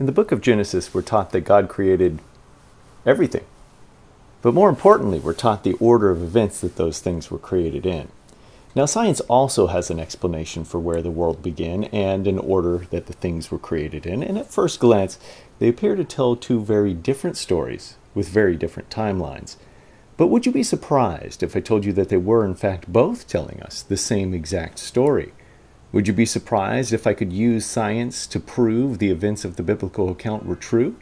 In the book of Genesis, we're taught that God created everything. But more importantly, we're taught the order of events that those things were created in. Now, science also has an explanation for where the world began and an order that the things were created in, and at first glance, they appear to tell two very different stories with very different timelines. But would you be surprised if I told you that they were, in fact, both telling us the same exact story? Would you be surprised if I could use science to prove the events of the biblical account were true?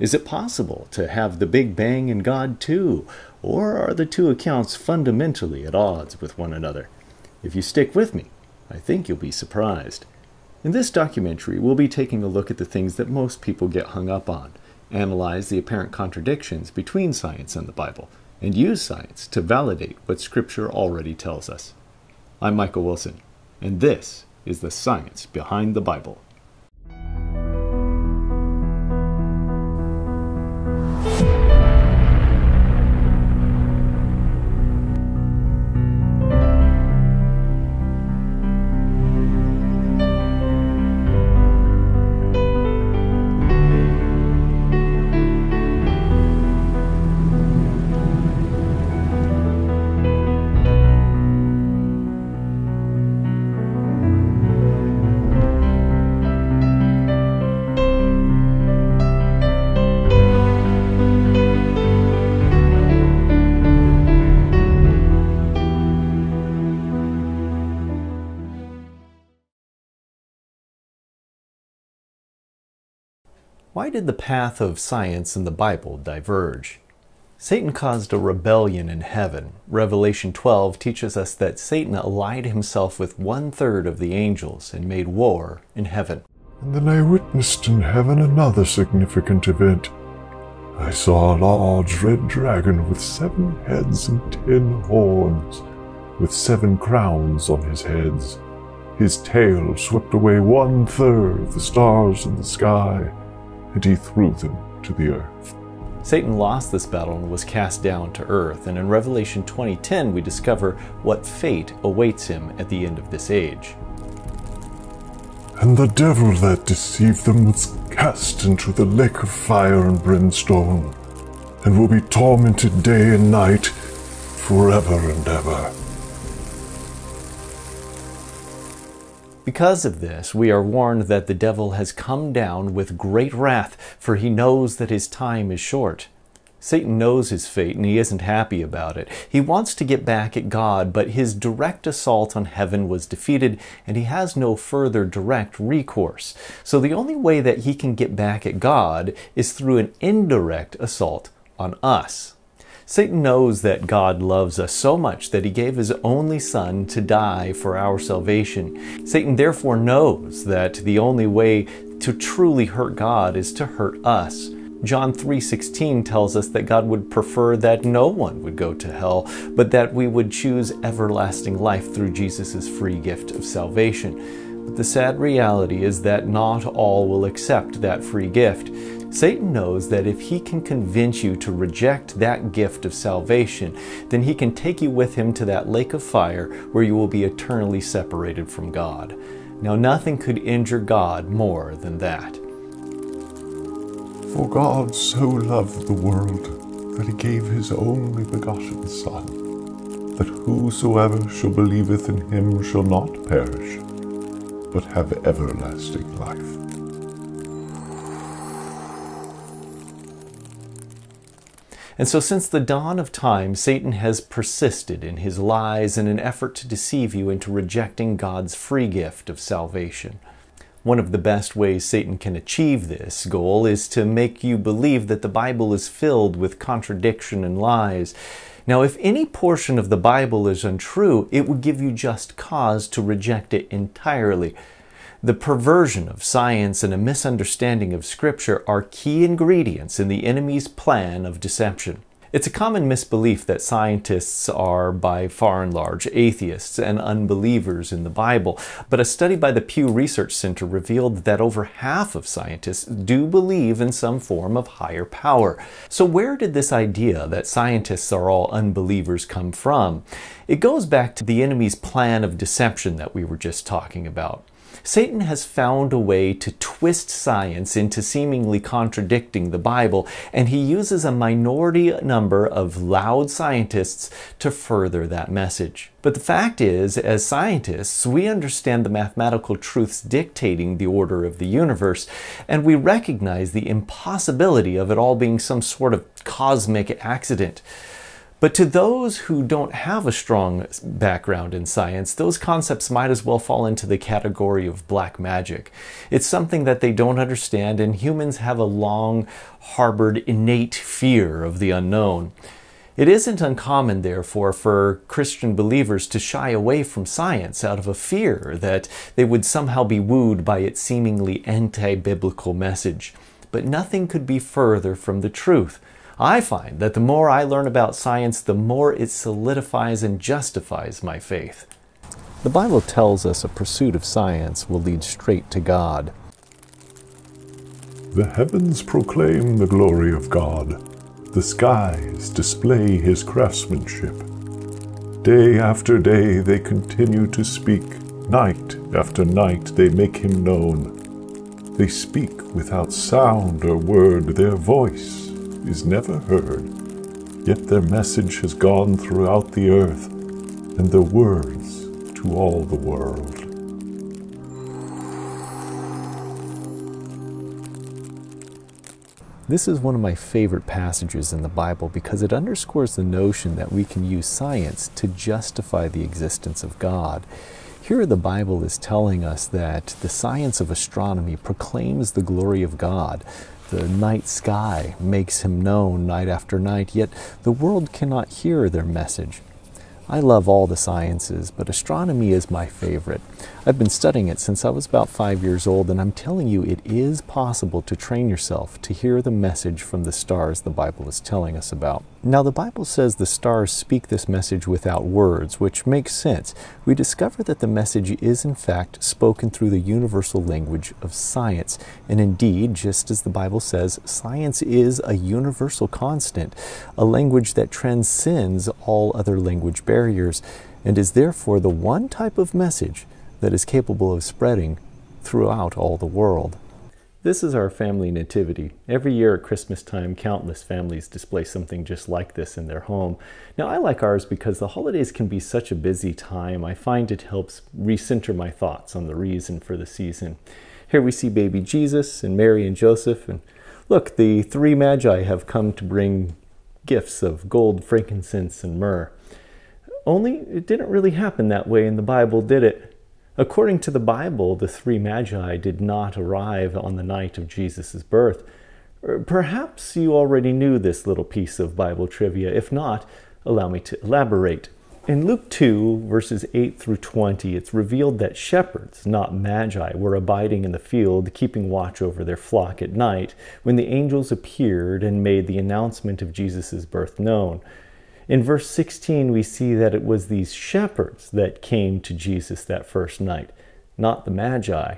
Is it possible to have the Big Bang and God too? Or are the two accounts fundamentally at odds with one another? If you stick with me, I think you'll be surprised. In this documentary, we'll be taking a look at the things that most people get hung up on, analyze the apparent contradictions between science and the Bible, and use science to validate what Scripture already tells us. I'm Michael Wilson, and this is the science behind the Bible. Why did the path of science and the Bible diverge? Satan caused a rebellion in heaven. Revelation 12 teaches us that Satan allied himself with one third of the angels and made war in heaven. And then I witnessed in heaven another significant event. I saw a large red dragon with seven heads and ten horns, with seven crowns on his heads. His tail swept away one third of the stars in the sky and he threw them to the earth. Satan lost this battle and was cast down to earth, and in Revelation 20:10 we discover what fate awaits him at the end of this age. And the devil that deceived them was cast into the lake of fire and brimstone, and will be tormented day and night forever and ever. Because of this, we are warned that the devil has come down with great wrath, for he knows that his time is short. Satan knows his fate and he isn't happy about it. He wants to get back at God, but his direct assault on heaven was defeated and he has no further direct recourse. So the only way that he can get back at God is through an indirect assault on us. Satan knows that God loves us so much that he gave his only Son to die for our salvation. Satan therefore knows that the only way to truly hurt God is to hurt us. John 3:16 tells us that God would prefer that no one would go to hell, but that we would choose everlasting life through Jesus' free gift of salvation. But the sad reality is that not all will accept that free gift. Satan knows that if he can convince you to reject that gift of salvation, then he can take you with him to that lake of fire where you will be eternally separated from God. Now, nothing could injure God more than that. For God so loved the world that he gave his only begotten Son, that whosoever shall believeth in him shall not perish, but have everlasting life. And so, since the dawn of time, Satan has persisted in his lies in an effort to deceive you into rejecting God's free gift of salvation. One of the best ways Satan can achieve this goal is to make you believe that the Bible is filled with contradiction and lies. Now, if any portion of the Bible is untrue, it would give you just cause to reject it entirely. The perversion of science and a misunderstanding of Scripture are key ingredients in the enemy's plan of deception. It's a common misbelief that scientists are, by far and large, atheists and unbelievers in the Bible, but a study by the Pew Research Center revealed that over half of scientists do believe in some form of higher power. So, where did this idea that scientists are all unbelievers come from? It goes back to the enemy's plan of deception that we were just talking about. Satan has found a way to twist science into seemingly contradicting the Bible, and he uses a minority number of loud scientists to further that message. But the fact is, as scientists, we understand the mathematical truths dictating the order of the universe, and we recognize the impossibility of it all being some sort of cosmic accident. But to those who don't have a strong background in science, those concepts might as well fall into the category of black magic. It's something that they don't understand, and humans have a long harbored innate fear of the unknown. It isn't uncommon, therefore, for Christian believers to shy away from science out of a fear that they would somehow be wooed by its seemingly anti biblical message. But nothing could be further from the truth. I find that the more I learn about science, the more it solidifies and justifies my faith. The Bible tells us a pursuit of science will lead straight to God. The heavens proclaim the glory of God. The skies display his craftsmanship. Day after day they continue to speak. Night after night they make him known. They speak without sound or word. Their voice is never heard, yet their message has gone throughout the earth, and their words to all the world. This is one of my favorite passages in the Bible because it underscores the notion that we can use science to justify the existence of God. Here, the Bible is telling us that the science of astronomy proclaims the glory of God, the night sky makes him known night after night, yet the world cannot hear their message. I love all the sciences, but astronomy is my favorite. I've been studying it since I was about five years old, and I'm telling you, it is possible to train yourself to hear the message from the stars the Bible is telling us about. Now, the Bible says the stars speak this message without words, which makes sense. We discover that the message is, in fact, spoken through the universal language of science. And indeed, just as the Bible says, science is a universal constant, a language that transcends all other language barriers, and is therefore the one type of message that is capable of spreading throughout all the world. This is our family nativity. Every year at Christmas time, countless families display something just like this in their home. Now, I like ours because the holidays can be such a busy time. I find it helps recenter my thoughts on the reason for the season. Here we see baby Jesus and Mary and Joseph. And look, the three magi have come to bring gifts of gold, frankincense, and myrrh. Only it didn't really happen that way in the Bible, did it? According to the Bible, the three magi did not arrive on the night of Jesus' birth. Er, perhaps you already knew this little piece of Bible trivia. If not, allow me to elaborate. In Luke 2, verses 8 through 20, it's revealed that shepherds, not magi, were abiding in the field, keeping watch over their flock at night, when the angels appeared and made the announcement of Jesus' birth known. In verse 16, we see that it was these shepherds that came to Jesus that first night, not the Magi.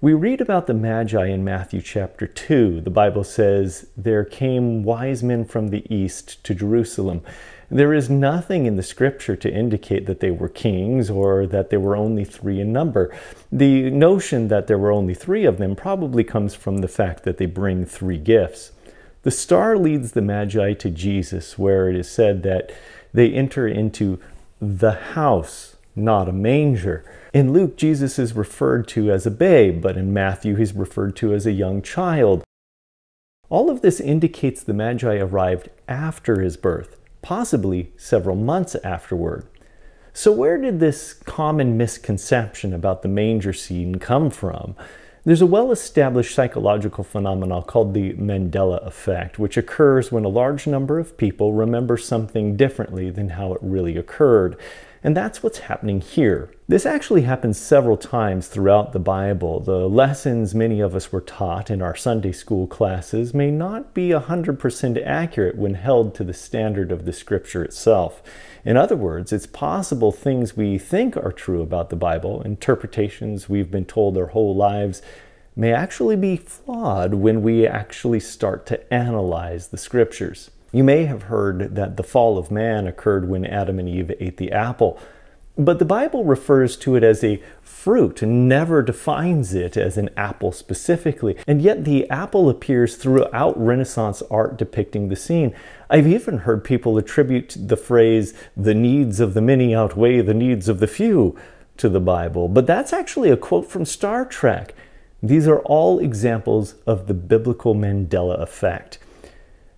We read about the Magi in Matthew chapter 2. The Bible says, There came wise men from the east to Jerusalem. There is nothing in the scripture to indicate that they were kings or that there were only three in number. The notion that there were only three of them probably comes from the fact that they bring three gifts. The star leads the Magi to Jesus, where it is said that they enter into the house, not a manger. In Luke, Jesus is referred to as a babe, but in Matthew, he's referred to as a young child. All of this indicates the Magi arrived after his birth, possibly several months afterward. So, where did this common misconception about the manger scene come from? There's a well established psychological phenomenon called the Mandela effect, which occurs when a large number of people remember something differently than how it really occurred. And that's what's happening here. This actually happens several times throughout the Bible. The lessons many of us were taught in our Sunday school classes may not be 100% accurate when held to the standard of the scripture itself. In other words, it's possible things we think are true about the Bible, interpretations we've been told our whole lives, may actually be flawed when we actually start to analyze the scriptures. You may have heard that the fall of man occurred when Adam and Eve ate the apple. But the Bible refers to it as a fruit and never defines it as an apple specifically. And yet the apple appears throughout Renaissance art depicting the scene. I've even heard people attribute the phrase, the needs of the many outweigh the needs of the few, to the Bible. But that's actually a quote from Star Trek. These are all examples of the biblical Mandela effect.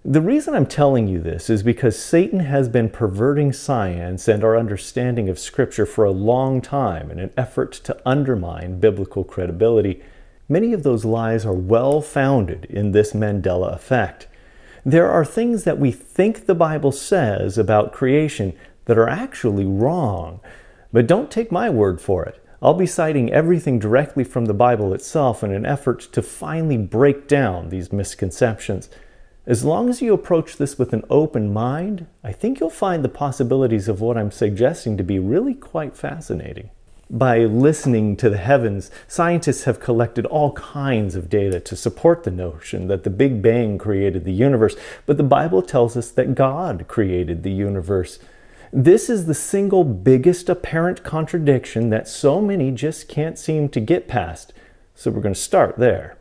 The reason I'm telling you this is because Satan has been perverting science and our understanding of Scripture for a long time in an effort to undermine biblical credibility. Many of those lies are well founded in this Mandela effect. There are things that we think the Bible says about creation that are actually wrong. But don't take my word for it. I'll be citing everything directly from the Bible itself in an effort to finally break down these misconceptions. As long as you approach this with an open mind, I think you'll find the possibilities of what I'm suggesting to be really quite fascinating. By listening to the heavens, scientists have collected all kinds of data to support the notion that the Big Bang created the universe, but the Bible tells us that God created the universe. This is the single biggest apparent contradiction that so many just can't seem to get past, so we're going to start there.